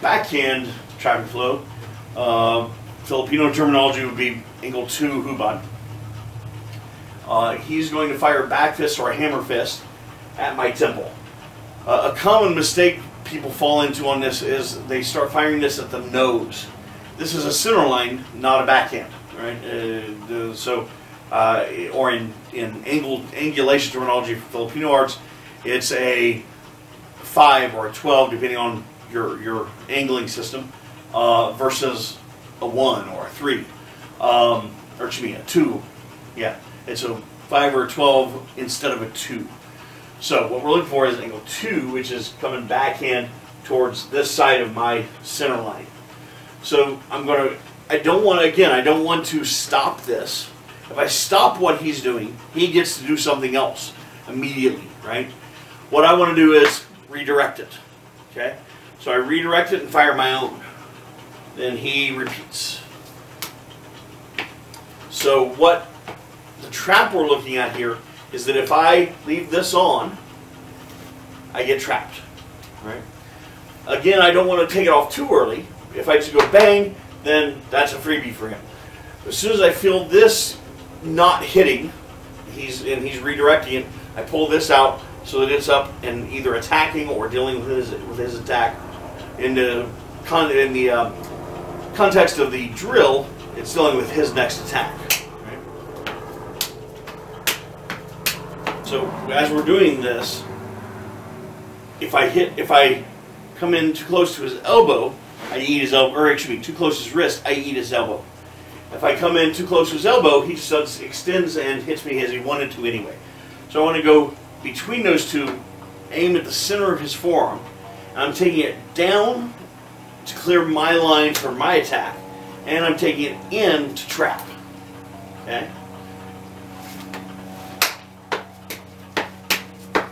backhand trapping flow, uh, Filipino terminology would be angle two hubad. Uh, he's going to fire a back fist or a hammer fist at my temple. Uh, a common mistake people fall into on this is they start firing this at the nose. This is a center line, not a backhand, right? Uh, so, uh, or in in angle angulation terminology for Filipino arts, it's a five or a twelve, depending on your your angling system, uh, versus a one or a three, um, or excuse me, a two. Yeah, it's a five or a twelve instead of a two. So what we're looking for is angle two, which is coming backhand towards this side of my center line. So I'm going to, I don't want to, again, I don't want to stop this. If I stop what he's doing, he gets to do something else immediately, right? What I want to do is redirect it, okay? So I redirect it and fire my own. Then he repeats. So what the trap we're looking at here is that if I leave this on, I get trapped, right? Again, I don't want to take it off too early. If I just go bang, then that's a freebie for him. As soon as I feel this not hitting, he's and he's redirecting it, I pull this out so that it's up and either attacking or dealing with his with his attack. In the con in the uh, context of the drill, it's dealing with his next attack. So as we're doing this, if I hit, if I come in too close to his elbow, I eat his elbow, or excuse me, too close to his wrist, I eat his elbow. If I come in too close to his elbow, he just extends and hits me as he wanted to anyway. So I want to go between those two, aim at the center of his forearm, I'm taking it down to clear my line for my attack, and I'm taking it in to trap. Okay?